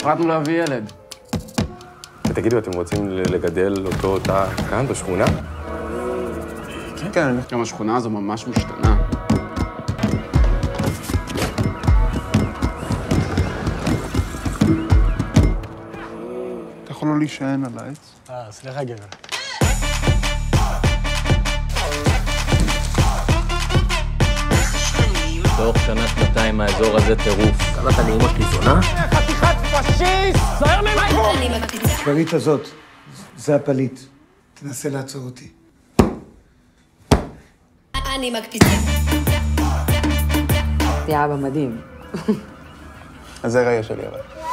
החלטנו להביא ילד. ותגידו, אתם רוצים לגדל אותו תא כאן, בשכונה? כן. גם השכונה הזו ממש משתנה. אתה יכול לא להישען על העץ? אה, סליחה, גבר. תוך שנה-שנתיים מהאזור הזה טירוף. קראת לאמא שלי זונה? הכרית הזאת, זה הפליט. תנסה לעצור אותי. אני מקפיצה. תהיה אבא מדהים. אז זה רגע שלי אבל.